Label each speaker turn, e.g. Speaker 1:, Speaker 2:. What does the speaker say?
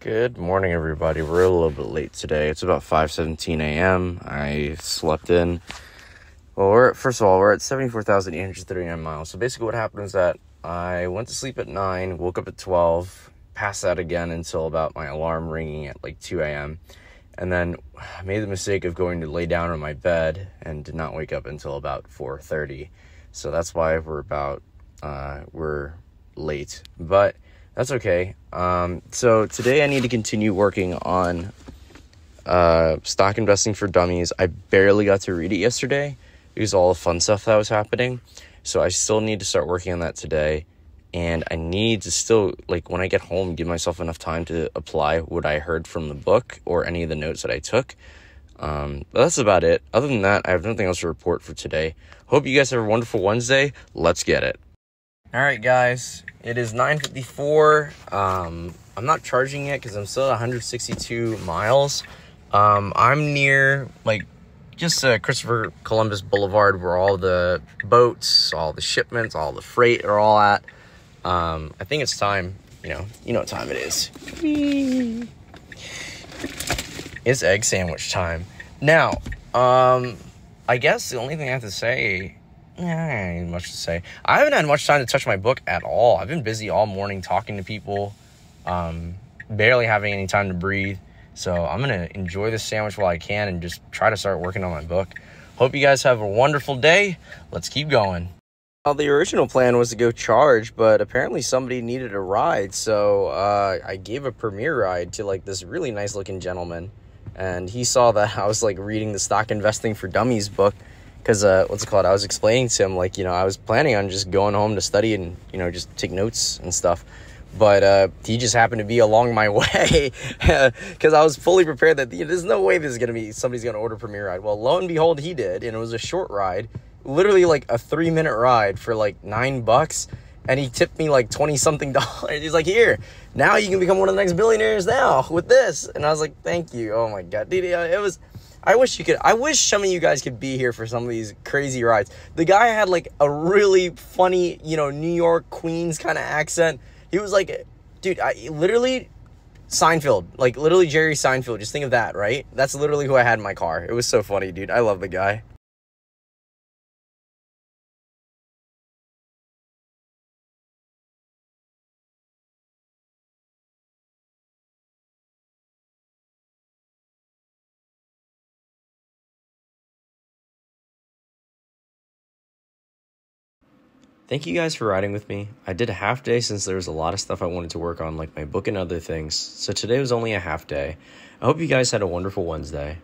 Speaker 1: Good morning, everybody. We're a little bit late today. It's about 5:17 a.m. I slept in. Well, we're first of all, we're at 74,839 miles. So basically, what happened is that I went to sleep at nine, woke up at 12, passed out again until about my alarm ringing at like 2 a.m., and then I made the mistake of going to lay down on my bed and did not wake up until about 4:30. So that's why we're about uh, we're late, but that's okay. Um, so today I need to continue working on uh, stock investing for dummies. I barely got to read it yesterday because all the fun stuff that was happening. So I still need to start working on that today. And I need to still, like, when I get home, give myself enough time to apply what I heard from the book or any of the notes that I took. Um, but that's about it. Other than that, I have nothing else to report for today. Hope you guys have a wonderful Wednesday. Let's get it. All right, guys. It is 9:54. Um, I'm not charging yet because I'm still at 162 miles. Um, I'm near like just uh, Christopher Columbus Boulevard, where all the boats, all the shipments, all the freight are all at. Um, I think it's time. You know, you know what time it is. It's egg sandwich time. Now, um, I guess the only thing I have to say yeah, ain't much to say. I haven't had much time to touch my book at all. I've been busy all morning talking to people, um, barely having any time to breathe. So I'm gonna enjoy this sandwich while I can and just try to start working on my book. Hope you guys have a wonderful day. Let's keep going. Well, the original plan was to go charge, but apparently somebody needed a ride, so uh, I gave a Premier ride to like this really nice looking gentleman, and he saw that I was like reading the Stock Investing for Dummies book because uh, what's it called? I was explaining to him like you know I was planning on just going home to study and you know just take notes and stuff, but uh, he just happened to be along my way because I was fully prepared that there's no way this is gonna be somebody's gonna order Premier ride. Well, lo and behold, he did, and it was a short ride, literally like a three minute ride for like nine bucks. And he tipped me like 20 something dollars. He's like, Here, now you can become one of the next billionaires now with this. And I was like, Thank you. Oh my God. Dude, it was, I wish you could. I wish some of you guys could be here for some of these crazy rides. The guy had like a really funny, you know, New York Queens kind of accent. He was like, dude, I literally Seinfeld, like literally Jerry Seinfeld. Just think of that, right? That's literally who I had in my car. It was so funny, dude. I love the guy. Thank you guys for riding with me. I did a half day since there was a lot of stuff I wanted to work on, like my book and other things, so today was only a half day. I hope you guys had a wonderful Wednesday.